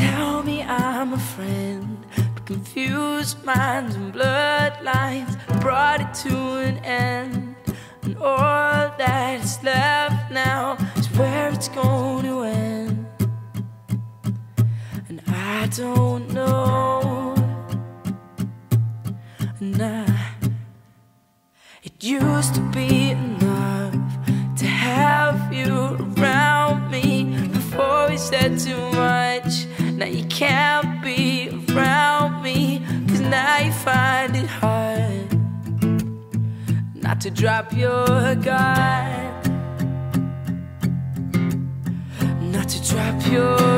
tell me I'm a friend, but confused minds and bloodlines brought it to an end. And all that's left now is where it's going to end. And I don't know. And I, it used to be enough to have you around me before we said too much. Now you can't be around me, cause now you find it hard not to drop your guard. Not to drop your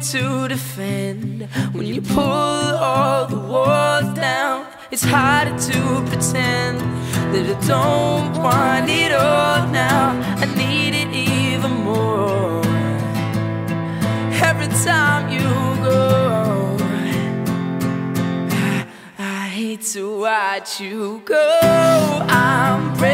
to defend when you pull all the walls down. It's harder to pretend that I don't want it all now. I need it even more. Every time you go, I, I hate to watch you go. I'm breaking